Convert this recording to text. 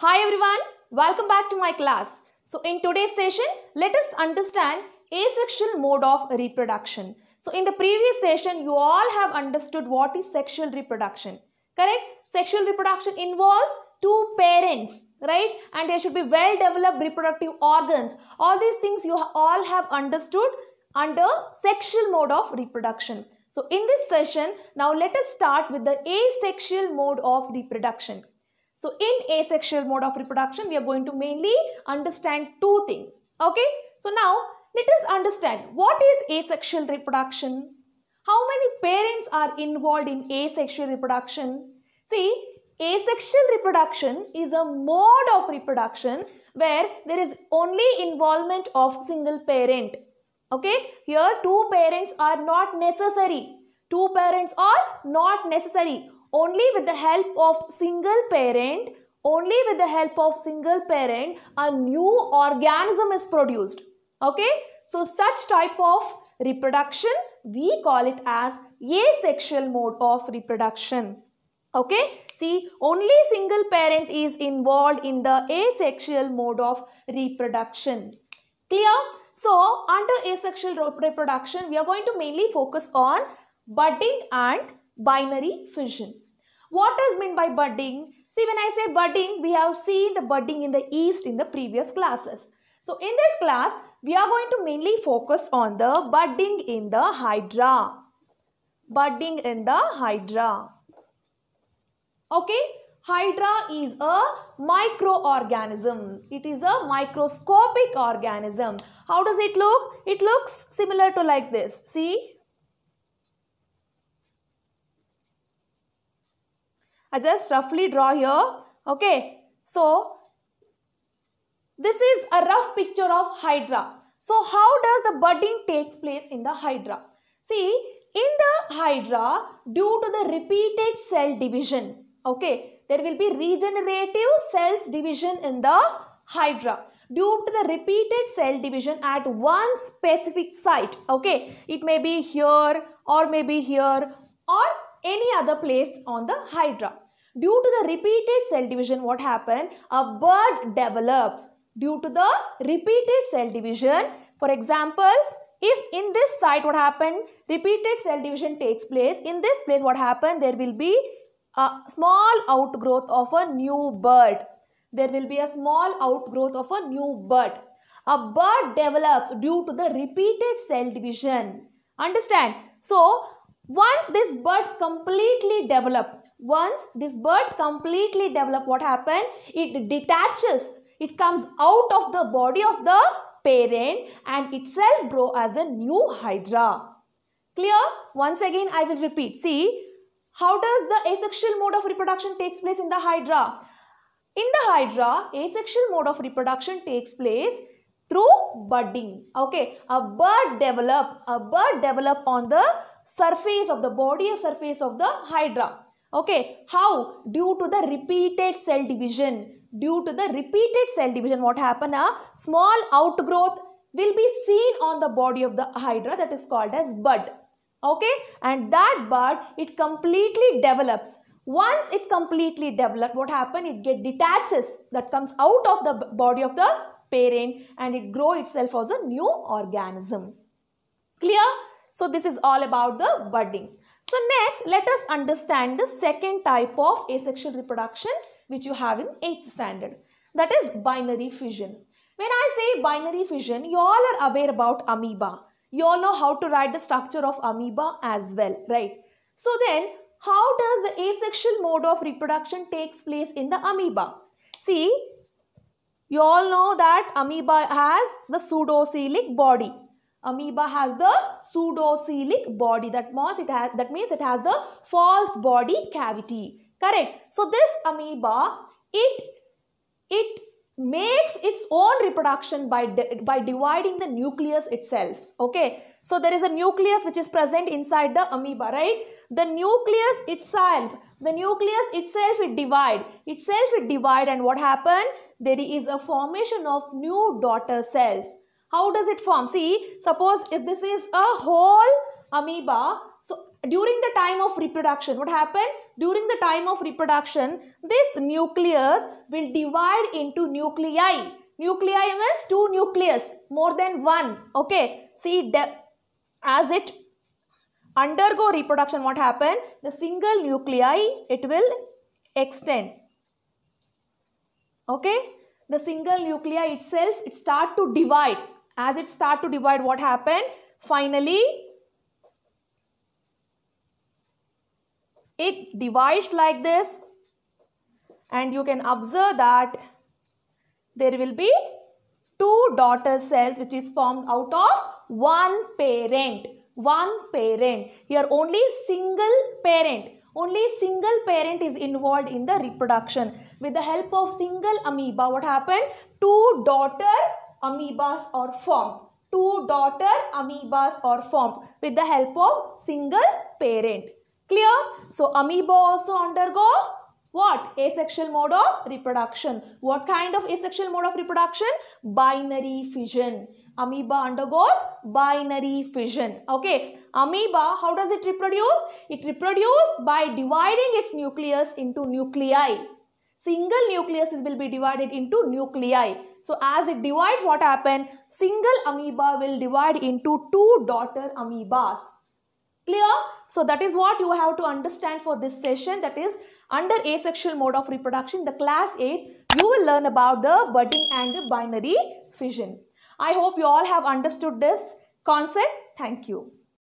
Hi everyone, welcome back to my class. So in today's session, let us understand asexual mode of reproduction. So in the previous session, you all have understood what is sexual reproduction. Correct? Sexual reproduction involves two parents, right? And there should be well developed reproductive organs. All these things you all have understood under sexual mode of reproduction. So in this session, now let us start with the asexual mode of reproduction. So in asexual mode of reproduction, we are going to mainly understand two things. Okay. So now let us understand what is asexual reproduction. How many parents are involved in asexual reproduction? See, asexual reproduction is a mode of reproduction where there is only involvement of single parent. Okay, here two parents are not necessary. Two parents are not necessary. Only with the help of single parent, only with the help of single parent, a new organism is produced. Okay, so such type of reproduction, we call it as asexual mode of reproduction. Okay, see only single parent is involved in the asexual mode of reproduction. Clear? So under asexual reproduction, we are going to mainly focus on budding and binary fission. What is meant by budding? See when I say budding, we have seen the budding in the yeast in the previous classes. So in this class, we are going to mainly focus on the budding in the hydra. Budding in the hydra. Okay, hydra is a microorganism. It is a microscopic organism. How does it look? It looks similar to like this. See? I just roughly draw here. Okay. So, this is a rough picture of hydra. So, how does the budding takes place in the hydra? See, in the hydra, due to the repeated cell division, okay, there will be regenerative cells division in the hydra due to the repeated cell division at one specific site, okay. It may be here or maybe here or any other place on the hydra. Due to the repeated cell division, what happened? A bud develops due to the repeated cell division. For example, if in this site what happened, repeated cell division takes place, in this place what happened, there will be a small outgrowth of a new bud. There will be a small outgrowth of a new bud. A bud develops due to the repeated cell division. Understand? So, once this bud completely develop, once this bud completely develop, what happened? It detaches. It comes out of the body of the parent and itself grow as a new hydra. Clear? Once again, I will repeat. See, how does the asexual mode of reproduction takes place in the hydra? In the hydra, asexual mode of reproduction takes place through budding. Okay, a bud develop, a bud develop on the surface of the body surface of the hydra. Okay, how? Due to the repeated cell division. Due to the repeated cell division, what happened? A small outgrowth will be seen on the body of the hydra that is called as bud. Okay, and that bud, it completely develops. Once it completely develops, what happened? It get detaches that comes out of the body of the parent and it grow itself as a new organism. Clear? So this is all about the budding. So next, let us understand the second type of asexual reproduction which you have in 8th standard. That is binary fission. When I say binary fission, you all are aware about amoeba. You all know how to write the structure of amoeba as well, right? So then, how does the asexual mode of reproduction takes place in the amoeba? See, you all know that amoeba has the pseudocelic body amoeba has the pseudocelic body. That means it has that means it has the false body cavity. Correct. So this amoeba it it makes its own reproduction by by dividing the nucleus itself. Okay. So there is a nucleus which is present inside the amoeba right? The nucleus itself the nucleus itself it divide. Itself it divide and what happen there is a formation of new daughter cells how does it form? See, suppose if this is a whole amoeba, so during the time of reproduction, what happened? During the time of reproduction, this nucleus will divide into nuclei. Nuclei means two nucleus, more than one. Okay. See, as it undergo reproduction, what happened? The single nuclei, it will extend. Okay. The single nuclei itself, it start to divide. As it start to divide, what happened? Finally, it divides like this. And you can observe that there will be two daughter cells which is formed out of one parent. One parent. Here only single parent. Only single parent is involved in the reproduction. With the help of single amoeba what happened? Two daughter amoebas are formed two daughter amoebas are formed with the help of single parent Clear? So amoeba also undergo what? Asexual mode of reproduction. What kind of asexual mode of reproduction? Binary fission. Amoeba undergoes binary fission. Okay. Amoeba, how does it reproduce? It reproduces by dividing its nucleus into nuclei. Single nucleus will be divided into nuclei. So as it divides, what happens? Single amoeba will divide into two daughter amoebas. Clear? So that is what you have to understand for this session that is under asexual mode of reproduction the class 8 you will learn about the budding and the binary fission. I hope you all have understood this concept. Thank you.